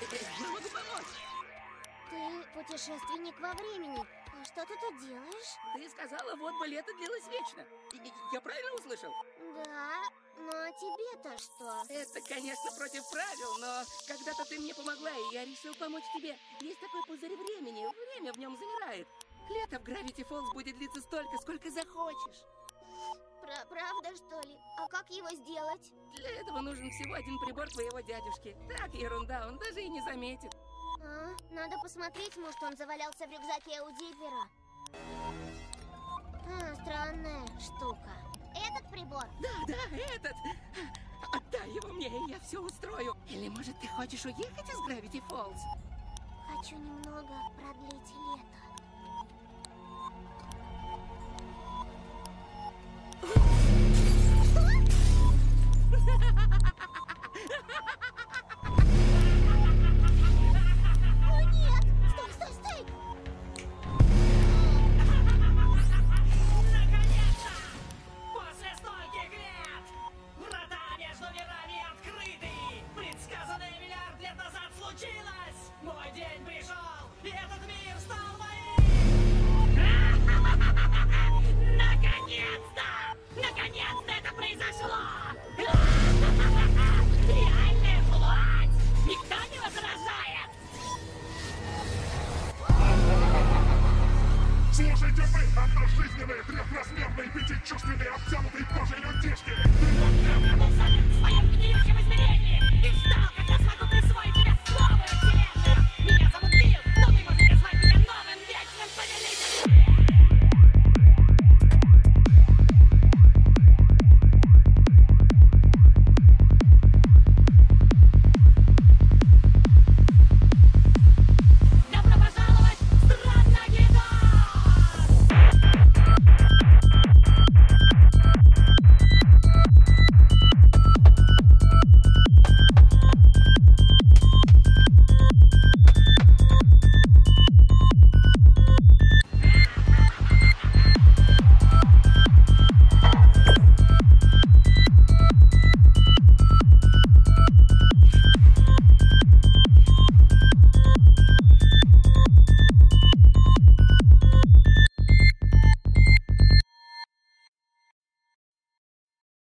Я могу помочь. Ты путешественник во времени. А что ты тут делаешь? Ты сказала, вот бы лето длилось вечно. И- Я правильно услышал? Да, ну а тебе-то что? Это, конечно, против правил, но когда-то ты мне помогла, и я решил помочь тебе. Есть такой пузырь времени, время в нем замирает. Лето в Гравити Фолз будет длиться столько, сколько захочешь. Правда, что ли? А как его сделать? Для этого нужен всего один прибор твоего дядюшки. Так, ерунда, он даже и не заметит. А, надо посмотреть, может, он завалялся в рюкзаке у Диппера. А, странная штука. Этот прибор? Да, да, этот. Отдай его мне, и я все устрою. Или, может, ты хочешь уехать из Гравити Фолз? Хочу немного продлить Слушайте вы, одножизненные, трехразмерные, пятичувственные, обтянутые кожей люди.